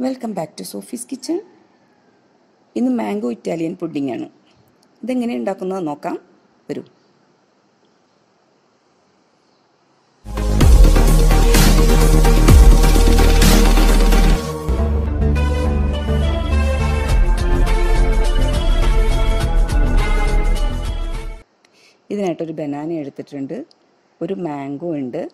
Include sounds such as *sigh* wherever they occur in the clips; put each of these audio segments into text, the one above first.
Welcome back to Sophie's kitchen ഇന്ന് mango Italian pudding ആണ്. ഇതെങ്ങനെ ഉണ്ടാക്കുന്നത് നോക്കാം. വരൂ. ഇതിനായിട്ടൊരു ബനാന എടുത്തിട്ടുണ്ട്. ഒരു മാംഗോ ഉണ്ട്.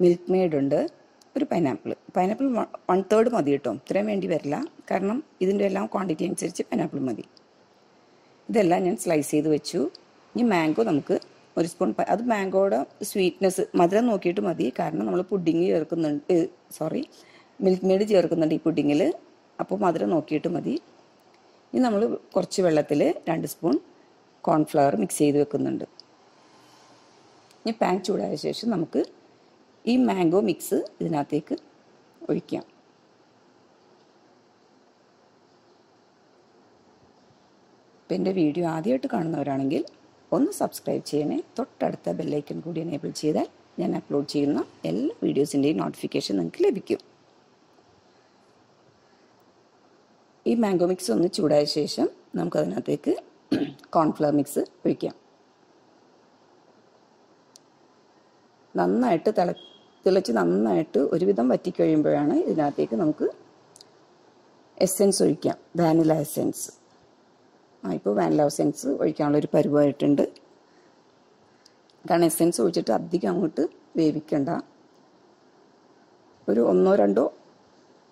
മിൽക്ക് മെയ്ഡ് ഉണ്ട്. ഒരു പൈനാപ്പിൾ പൈനാപ്പിൾ വൺ തേർഡ് മതി കേട്ടോ. ഇത്രയും വേണ്ടി വരില്ല. കാരണം ഇതിന്റെ എല്ലാം ക്വാണ്ടിറ്റി അനുസരിച്ച് പൈനാപ്പിൾ മതി. ഇതെല്ലാം ഞാൻ സ്ലൈസ് ചെയ്ത് വെച്ചു. ഇനി മാംഗോ നമുക്ക് ഒരു സ്പൂൺ അത് മാംഗോയുടെ സ്വീറ്റ്നെസ് മധുരം നോക്കിയിട്ട് മതി. കാരണം നമ്മൾ പുഡിങ് ചേർക്കുന്നുണ്ട് സോറി മിൽക്ക് മെയ്ഡ് ചേർക്കുന്നുണ്ട് ഈ പുഡിങ്ങിൽ അപ്പോൾ മധുരം നോക്കിയിട്ട് മതി. ഇനി നമ്മൾ കുറച്ച് വെള്ളത്തിൽ രണ്ട് സ്പൂൺ കോൺഫ്ലവർ മിക്സ് ചെയ്ത് വെക്കുന്നുണ്ട്. ഇനി പാൻ ചൂടായ ശേഷം നമുക്ക് ഈ മാംഗോ മിക്സ് ഇതിനകത്തേക്ക് ഒഴിക്കാം. ഇപ്പം എന്റെ വീഡിയോ ആദ്യമായിട്ട് കാണുന്നവരാണെങ്കിൽ ഒന്ന് സബ്സ്ക്രൈബ് ചെയ്യണേ. തൊട്ടടുത്ത ബെല്ലൈക്കൺ കൂടി എനേബിൾ ചെയ്താൽ ഞാൻ അപ്ലോഡ് ചെയ്യുന്ന എല്ലാ വീഡിയോസിന്റെയും നോട്ടിഫിക്കേഷൻ നിങ്ങൾക്ക് ലഭിക്കും. ഈ മാംഗോ മിക്സ് ഒന്ന് ചൂടായ ശേഷം നമുക്കതിനകത്തേക്ക് കോൺഫ്ലവർ മിക്സ് ഒഴിക്കാം. നന്നായിട്ട് തിള തിളച്ച് നന്നായിട്ട് ഒരുവിധം വറ്റിക്കഴിയുമ്പോഴാണ് ഇതിനകത്തേക്ക് നമുക്ക് എസെൻസ് ഒഴിക്കാം. വാനില എസെൻസ് ആ ഇപ്പോൾ വാനില എസെൻസ് ഒഴിക്കാനുള്ള ഒരു പരുവമായിട്ടുണ്ട് കാരണം എസെൻസ് ഒഴിച്ചിട്ട് അധികം അങ്ങോട്ട് വേവിക്കണ്ട. ഒരു ഒന്നോ രണ്ടോ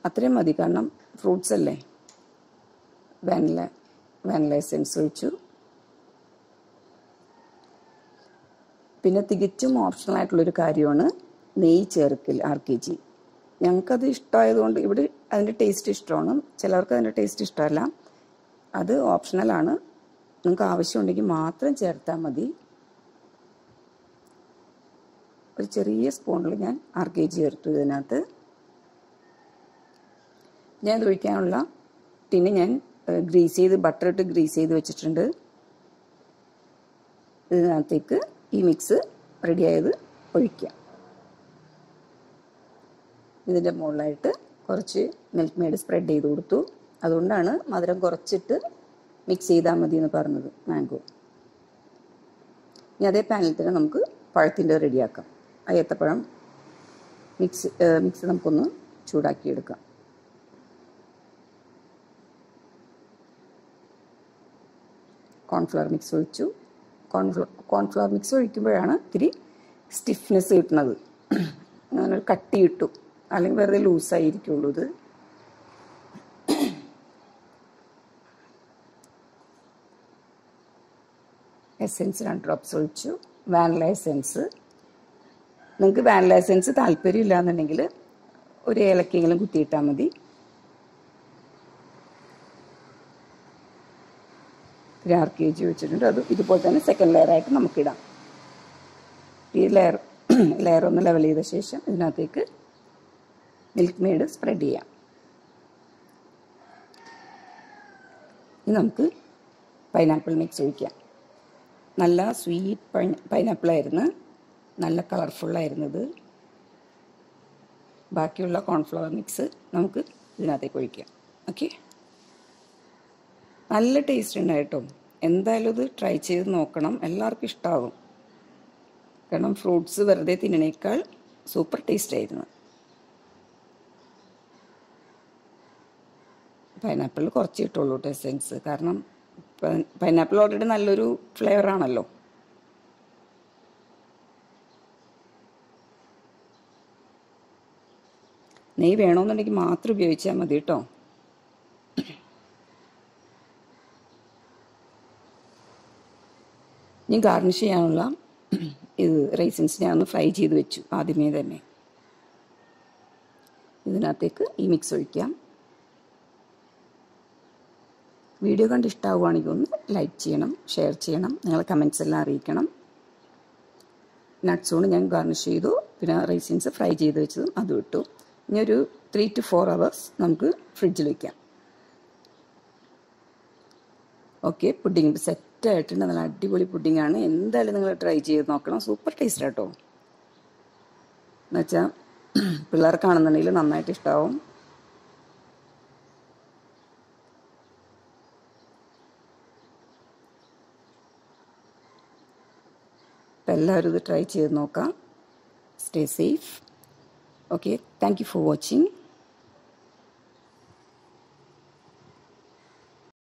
അത്രയും മതി. കാരണം ഫ്രൂട്ട്സ് അല്ലേ? വാനില വാനില എസെൻസ് ഒഴിച്ചു. പിന്നെ തികച്ചും ഓപ്ഷണൽ ആയിട്ടുള്ളൊരു കാര്യമാണ് നെയ്യ് ചേർക്കൽ ആർ കെ ജി ഞങ്ങൾക്കത് ഇഷ്ടമായതുകൊണ്ട് ഇവിടെ അതിന്റെ ടേസ്റ്റ് ഇഷ്ടമാണ്. ചിലർക്ക് അതിന്റെ ടേസ്റ്റ് ഇഷ്ടമല്ല. അത് ഓപ്ഷണലാണ് നിങ്ങൾക്ക് ആവശ്യമുണ്ടെങ്കിൽ മാത്രം ചേർത്താൽ മതി. ഒരു ചെറിയ സ്പൂണിൽ ഞാൻ ആർ കെ ജി ചേർത്തു ഇതിനകത്ത്. ഞാൻ ഒഴിക്കാനുള്ള ടിന് ഞാൻ ഗ്രീസ് ചെയ്ത് ബട്ടർ ഇട്ട് ഗ്രീസ് ചെയ്ത് വെച്ചിട്ടുണ്ട്. ഇതിനകത്തേക്ക് ഈ മിക്സ് റെഡിയായത് ഒഴിക്കുക. ഇതിന്റെ മുകളിലായിട്ട് കുറച്ച് മിൽക്ക് മെയ്ഡ് സ്പ്രെഡ് ചെയ്ത് കൊടുത്തു. അതുകൊണ്ടാണ് മധുരം കുറച്ചിട്ട് മിക്സ് ചെയ്താൽ മതി എന്ന് പറഞ്ഞത് മാംഗോ ഇനി അതേ പാനിൽ തന്നെ നമുക്ക് പഴത്തിന്റെ റെഡിയാക്കാം ആ ഏത്തപ്പഴം മിക്സ് മിക്സ് നമുക്കൊന്ന് ചൂടാക്കിയെടുക്കാം. കോൺഫ്ലവർ മിക്സ് ഒഴിച്ചു. കോൺഫ്ലവർ കോൺഫ്ലവർ മിക്സ് ഒഴിക്കുമ്പോഴാണ് ഇത്തിരി സ്റ്റിഫ്നെസ് കിട്ടുന്നത്. അങ്ങനെ കട്ടി കിട്ടും അല്ലെങ്കിൽ വെറുതെ ലൂസായിരിക്കുള്ളൂ ഇത്. എസെൻസ് രണ്ട് ഡ്രോപ്സ് ഒഴിച്ചു. വാനില എസെൻസ് നിങ്ങൾക്ക് വാനില എസെൻസ് താല്പര്യം ഇല്ലാന്നുണ്ടെങ്കിൽ ഒരു ഏലക്കെങ്കിലും കുത്തിയിട്ടാൽ മതി. ആറ് കെ ജി വെച്ചിട്ടുണ്ട്. അത് ഇതുപോലെ തന്നെ സെക്കൻഡ് ലെയറായിട്ട് നമുക്കിടാം. ഈ ലെയർ ലെയർ *clears throat* ഒന്ന് ലെവൽ ചെയ്ത ശേഷം ഇതിനകത്തേക്ക് മിൽക്ക് മെയ്ഡ് സ്പ്രെഡ് ചെയ്യാം. ഇനി നമുക്ക് പൈനാപ്പിൾ മിക്സ് ഒഴിക്കാം. നല്ല സ്വീറ്റ് പൈ പൈനാപ്പിളായിരുന്നു നല്ല കളർഫുള്ളായിരുന്നത് ബാക്കിയുള്ള കോൺഫ്ലവർ മിക്സ് നമുക്ക് ഇതിനകത്തേക്ക് ഒഴിക്കാം. ഓക്കെ നല്ല ടേസ്റ്റ് ഉണ്ടായിട്ടോ. എന്തായാലും ഇത് ട്രൈ ചെയ്ത് നോക്കണം. എല്ലാവർക്കും ഇഷ്ടമാകും കാരണം ഫ്രൂട്ട്സ് വെറുതെ തിന്നണേക്കാൾ സൂപ്പർ ടേസ്റ്റ് ആയിരുന്നു. പൈനാപ്പിൾ കുറച്ച് ഇട്ടുള്ളൂ കേട്ടോ എസെൻസ് കാരണം പൈനാപ്പിൾ ഓൾറെഡി നല്ലൊരു ഫ്ലേവർ ആണല്ലോ. നെയ് വേണമെന്നുണ്ടെങ്കിൽ മാത്രം ഉപയോഗിച്ചാൽ മതി കേട്ടോ ഇനി ഗാർണിഷ് ചെയ്യാനുള്ള ഇത് റൈസിൻസ് ഞാൻ ഫ്രൈ ചെയ്ത് വെച്ചു ആദ്യമേ തന്നെ. ഇതിനകത്തേക്ക് ഈ മിക്സ് ഒഴിക്കാം. വീഡിയോ കണ്ട് ഇഷ്ടമാവുകയാണെങ്കിൽ ഒന്ന് ലൈക്ക് ചെയ്യണം ഷെയർ ചെയ്യണം നിങ്ങൾ കമൻസ് എല്ലാം അറിയിക്കണം. നട്ട്സ് കൊണ്ട് ഞാൻ ഗാർണിഷ് ചെയ്തു പിന്നെ റൈസിൻസ് ഫ്രൈ ചെയ്ത് വെച്ചതും അതും ഇട്ടു. ഇനി ഒരു ത്രീ ടു ഫോർ അവേഴ്സ് നമുക്ക് ഫ്രിഡ്ജിൽ വയ്ക്കാം ഓക്കെ പുഡിംഗ് സെറ്റ് ആയിട്ടുണ്ട് നല്ല അടിപൊളി ആണ്. എന്തായാലും നിങ്ങൾ ട്രൈ ചെയ്ത് നോക്കണം. സൂപ്പർ ടേസ്റ്റ് ആട്ടോ. എന്നുവെച്ചാൽ പിള്ളേർക്കാണെന്നുണ്ടെങ്കിൽ നന്നായിട്ട് ഇഷ്ടമാവും എല്ലാവരും ഇത് ട്രൈ ചെയ്ത് നോക്കാം. Stay safe okay thank you for watching